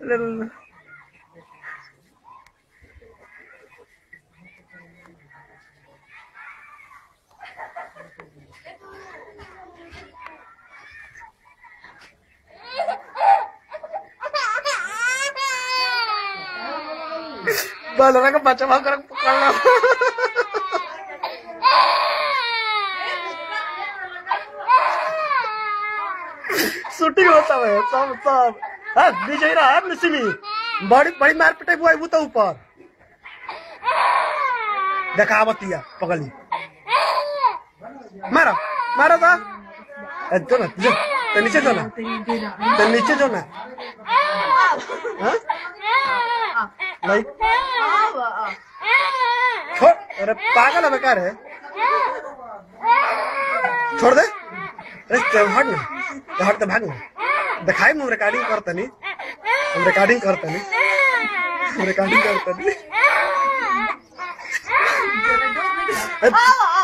little shooting होता है सब सब हाँ विजय रहा है सिमी बड़ी बड़ी मार पिटाई हुआ वो तो ऊपर देखा बतिया पकड़ी मारो मारा तो ए, जो ना जो तो नीचे जो ना तो नीचे जो ना हाँ नहीं। छोड़ अरे पागल है बेकार है। छोड़ दे। अरे हट ना। हट तो भाग ना। दिखाई हम रिकॉर्डिंग करते नहीं। हम रिकॉर्डिंग करते नहीं। हम रिकॉर्डिंग करते नहीं।